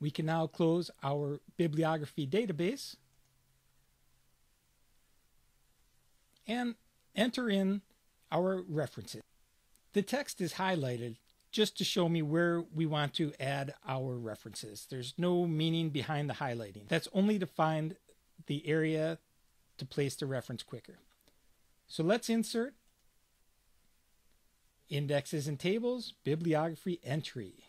We can now close our bibliography database and enter in our references. The text is highlighted just to show me where we want to add our references. There's no meaning behind the highlighting. That's only to find the area to place the reference quicker. So let's insert indexes and tables, bibliography entry.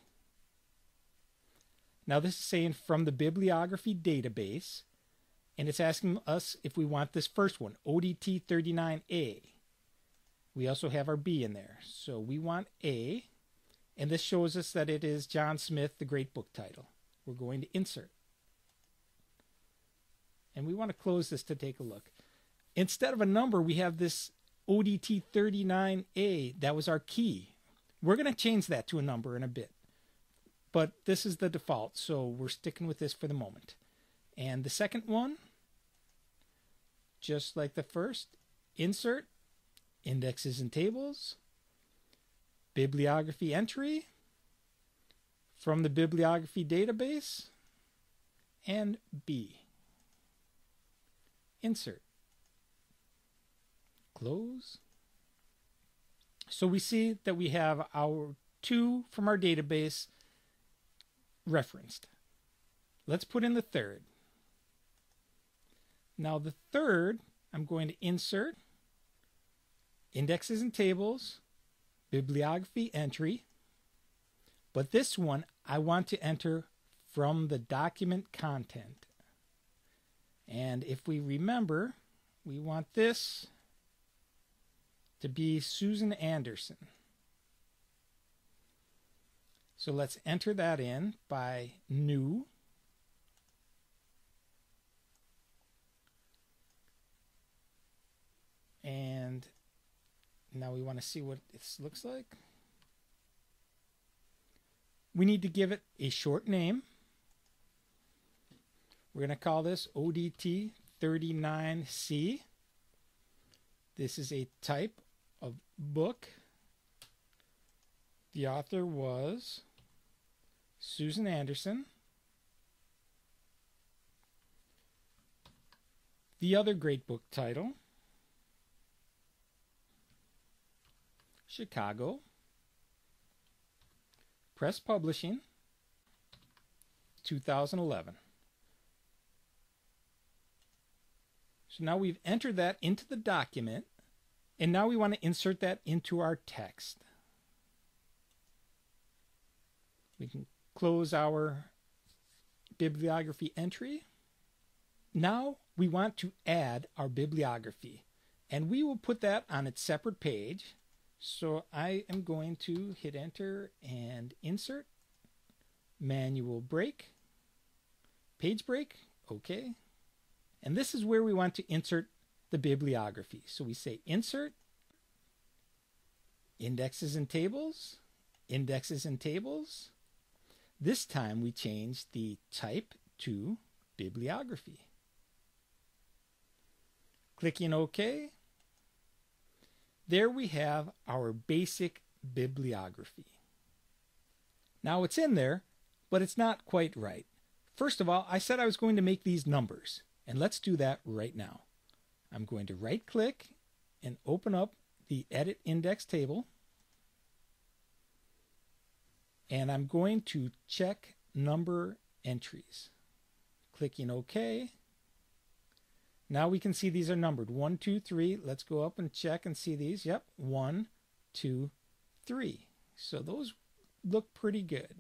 Now this is saying from the bibliography database, and it's asking us if we want this first one, ODT 39A. We also have our B in there. So we want A, and this shows us that it is John Smith, the great book title. We're going to insert. And we want to close this to take a look. Instead of a number, we have this ODT 39A. That was our key. We're going to change that to a number in a bit. But this is the default, so we're sticking with this for the moment. And the second one, just like the first, insert, indexes and tables, bibliography entry from the bibliography database, and B. Insert. Close. So we see that we have our two from our database referenced. Let's put in the third. Now the third, I'm going to insert indexes and tables, bibliography entry. But this one, I want to enter from the document content. And if we remember, we want this to be Susan Anderson. So let's enter that in by new. And now we want to see what this looks like. We need to give it a short name. We're going to call this ODT 39C. This is a type of book. The author was Susan Anderson. The other great book title Chicago, Press Publishing, 2011. So now we've entered that into the document, and now we want to insert that into our text. We can close our bibliography entry. Now we want to add our bibliography, and we will put that on its separate page so I am going to hit enter and insert, manual break, page break, okay. And this is where we want to insert the bibliography. So we say insert, indexes and tables, indexes and tables. This time we change the type to bibliography. Clicking OK, there we have our basic bibliography. Now it's in there, but it's not quite right. First of all, I said I was going to make these numbers, and let's do that right now. I'm going to right click and open up the edit index table and I'm going to check number entries. Clicking OK. Now we can see these are numbered. One, two, three. Let's go up and check and see these. Yep. One, two, three. So those look pretty good.